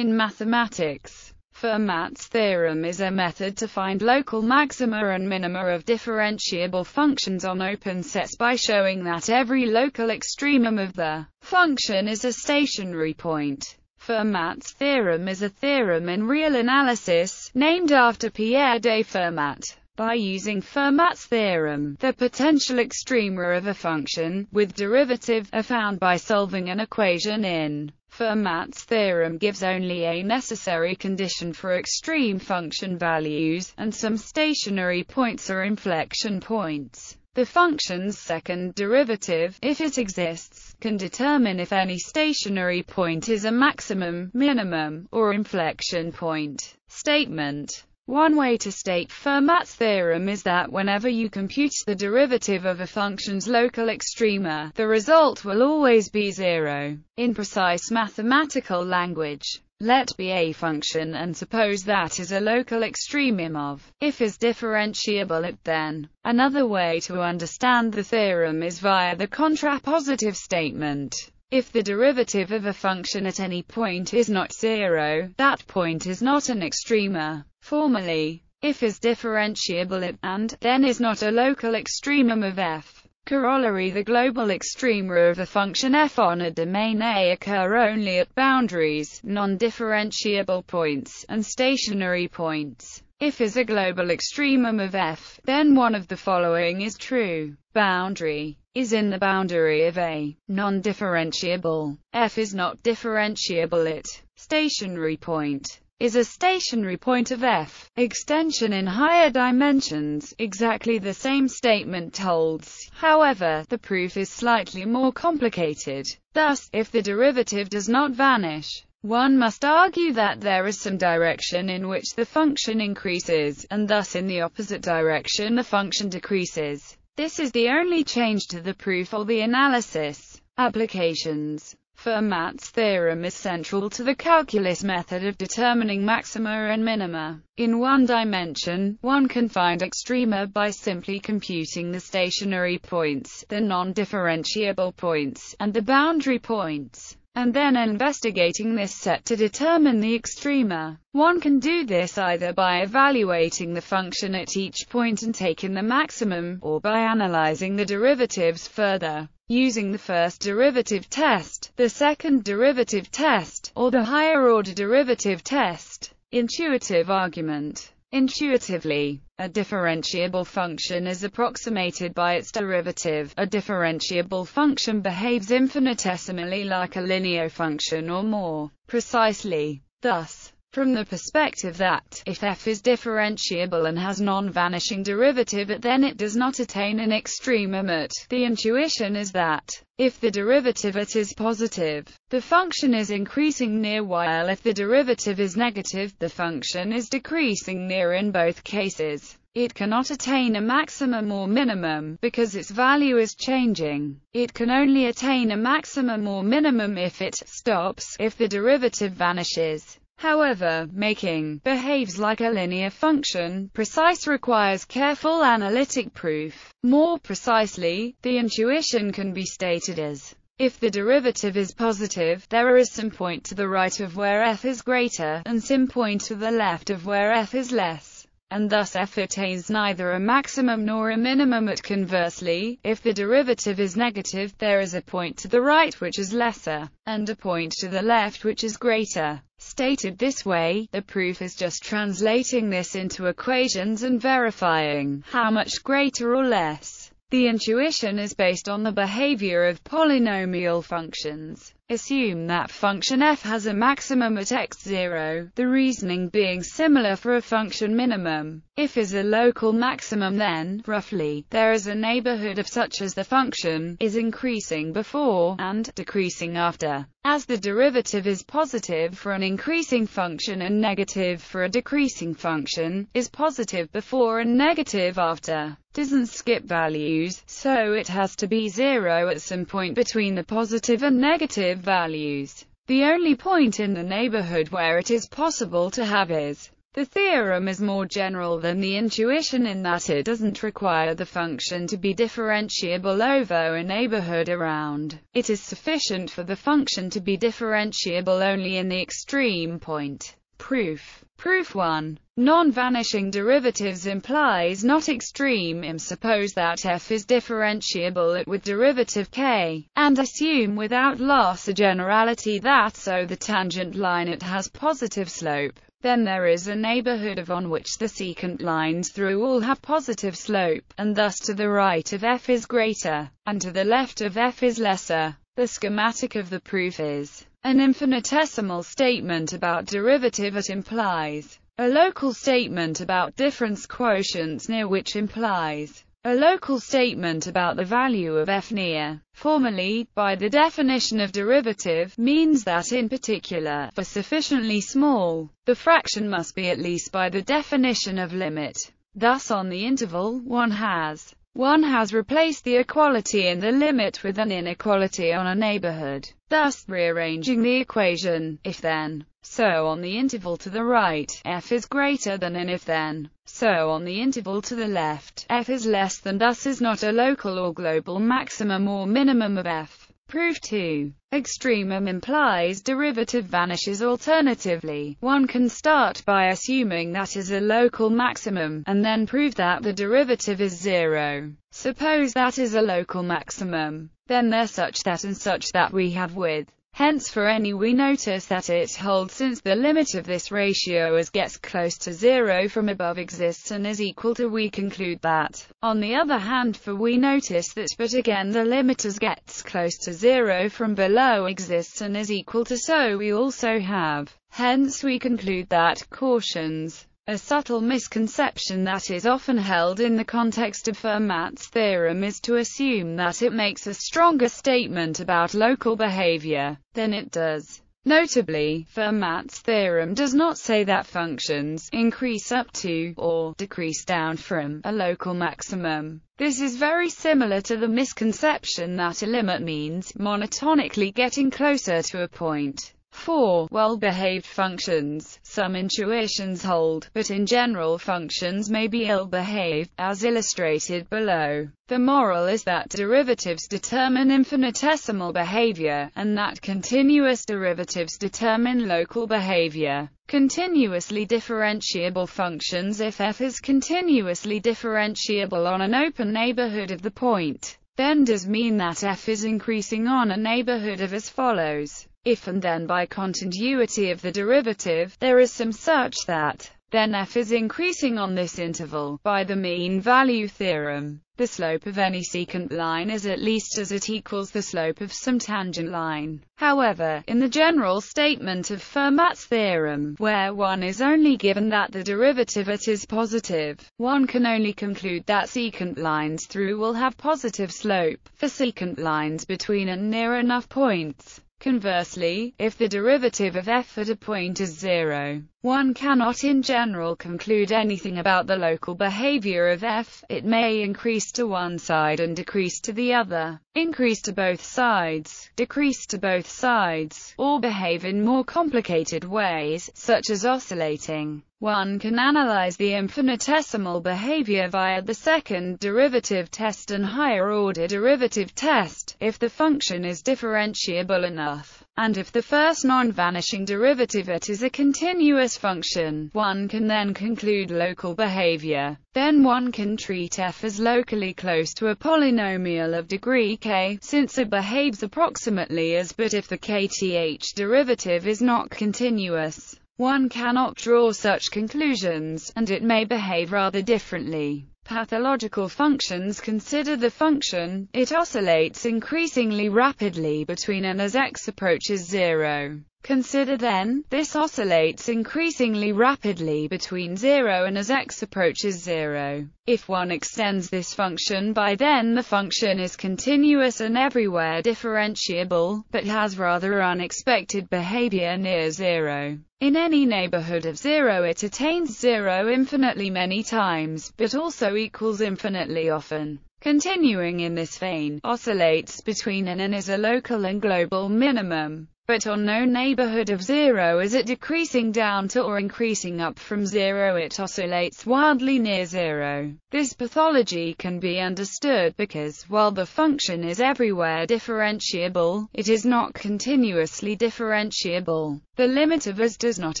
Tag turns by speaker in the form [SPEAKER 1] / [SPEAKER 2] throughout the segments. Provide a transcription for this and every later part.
[SPEAKER 1] In mathematics, Fermat's theorem is a method to find local maxima and minima of differentiable functions on open sets by showing that every local extremum of the function is a stationary point. Fermat's theorem is a theorem in real analysis, named after Pierre de Fermat. By using Fermat's theorem, the potential extrema of a function, with derivative, are found by solving an equation in Fermat's theorem gives only a necessary condition for extreme function values, and some stationary points or inflection points. The function's second derivative, if it exists, can determine if any stationary point is a maximum, minimum, or inflection point. Statement one way to state Fermat's theorem is that whenever you compute the derivative of a function's local extrema, the result will always be zero. In precise mathematical language, let be a function and suppose that is a local extremum of, if is differentiable it then. Another way to understand the theorem is via the contrapositive statement. If the derivative of a function at any point is not zero, that point is not an extrema. Formally, if is differentiable it, and, then is not a local extremum of f. Corollary The global extrema of a function f on a domain A occur only at boundaries, non-differentiable points, and stationary points. If is a global extremum of f, then one of the following is true. Boundary is in the boundary of a non-differentiable. f is not differentiable at Stationary point is a stationary point of f. Extension in higher dimensions, exactly the same statement holds. However, the proof is slightly more complicated. Thus, if the derivative does not vanish, one must argue that there is some direction in which the function increases, and thus in the opposite direction the function decreases. This is the only change to the proof or the analysis. Applications Fermat's theorem is central to the calculus method of determining maxima and minima. In one dimension, one can find extrema by simply computing the stationary points, the non-differentiable points, and the boundary points and then investigating this set to determine the extrema. One can do this either by evaluating the function at each point and taking the maximum, or by analyzing the derivatives further using the first derivative test, the second derivative test, or the higher-order derivative test. Intuitive argument Intuitively, a differentiable function is approximated by its derivative. A differentiable function behaves infinitesimally like a linear function or more precisely. Thus, from the perspective that, if f is differentiable and has non-vanishing derivative then it does not attain an extremum at, the intuition is that, if the derivative at is positive, the function is increasing near while if the derivative is negative, the function is decreasing near in both cases. It cannot attain a maximum or minimum, because its value is changing. It can only attain a maximum or minimum if it stops, if the derivative vanishes. However, making behaves like a linear function, precise requires careful analytic proof. More precisely, the intuition can be stated as if the derivative is positive, there is some point to the right of where f is greater, and some point to the left of where f is less, and thus f attains neither a maximum nor a minimum at conversely, if the derivative is negative, there is a point to the right which is lesser, and a point to the left which is greater. Stated this way, the proof is just translating this into equations and verifying how much greater or less. The intuition is based on the behavior of polynomial functions. Assume that function f has a maximum at x0, the reasoning being similar for a function minimum. If is a local maximum then, roughly, there is a neighborhood of such as the function is increasing before, and decreasing after. As the derivative is positive for an increasing function and negative for a decreasing function, is positive before and negative after, doesn't skip values, so it has to be zero at some point between the positive and negative values. The only point in the neighborhood where it is possible to have is The theorem is more general than the intuition in that it doesn't require the function to be differentiable over a neighborhood around. It is sufficient for the function to be differentiable only in the extreme point. Proof. Proof 1. Non-vanishing derivatives implies not extreme im suppose that f is differentiable at with derivative k, and assume without loss a generality that so the tangent line it has positive slope. Then there is a neighborhood of on which the secant lines through all have positive slope, and thus to the right of f is greater, and to the left of f is lesser. The schematic of the proof is an infinitesimal statement about derivative at implies a local statement about difference quotients near which implies a local statement about the value of f near, formally, by the definition of derivative, means that in particular, for sufficiently small, the fraction must be at least by the definition of limit. Thus on the interval, one has one has replaced the equality in the limit with an inequality on a neighborhood, thus rearranging the equation, if then, so on the interval to the right, f is greater than an if then, so on the interval to the left, f is less than thus is not a local or global maximum or minimum of f. Proof 2. Extremum implies derivative vanishes alternatively. One can start by assuming that is a local maximum, and then prove that the derivative is zero. Suppose that is a local maximum. Then there such that and such that we have with Hence for any we notice that it holds since the limit of this ratio as gets close to zero from above exists and is equal to we conclude that. On the other hand for we notice that but again the limit as gets close to zero from below exists and is equal to so we also have. Hence we conclude that cautions a subtle misconception that is often held in the context of Fermat's theorem is to assume that it makes a stronger statement about local behavior than it does. Notably, Fermat's theorem does not say that functions increase up to, or decrease down from, a local maximum. This is very similar to the misconception that a limit means monotonically getting closer to a point. 4. Well-behaved functions. Some intuitions hold, but in general functions may be ill-behaved, as illustrated below. The moral is that derivatives determine infinitesimal behavior, and that continuous derivatives determine local behavior. Continuously differentiable functions If f is continuously differentiable on an open neighborhood of the point, then does mean that f is increasing on a neighborhood of as follows if and then by continuity of the derivative, there is some such that, then f is increasing on this interval, by the mean value theorem. The slope of any secant line is at least as it equals the slope of some tangent line. However, in the general statement of Fermat's theorem, where one is only given that the derivative at is positive, one can only conclude that secant lines through will have positive slope, for secant lines between and near enough points. Conversely, if the derivative of f at a point is zero, one cannot in general conclude anything about the local behavior of f, it may increase to one side and decrease to the other, increase to both sides, decrease to both sides, or behave in more complicated ways, such as oscillating. One can analyze the infinitesimal behavior via the second derivative test and higher-order derivative test, if the function is differentiable enough. And if the first non-vanishing derivative it is a continuous function, one can then conclude local behavior. Then one can treat f as locally close to a polynomial of degree k, since it behaves approximately as but if the kth derivative is not continuous. One cannot draw such conclusions, and it may behave rather differently. Pathological functions consider the function, it oscillates increasingly rapidly between and as x approaches zero. Consider then, this oscillates increasingly rapidly between 0 and as x approaches 0. If one extends this function by then the function is continuous and everywhere differentiable, but has rather unexpected behavior near 0. In any neighborhood of 0 it attains 0 infinitely many times, but also equals infinitely often. Continuing in this vein, oscillates between an and is a local and global minimum. But on no neighborhood of zero is it decreasing down to or increasing up from zero it oscillates wildly near zero. This pathology can be understood because, while the function is everywhere differentiable, it is not continuously differentiable. The limit of as does not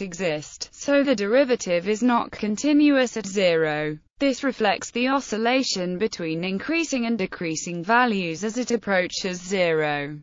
[SPEAKER 1] exist, so the derivative is not continuous at zero. This reflects the oscillation between increasing and decreasing values as it approaches zero.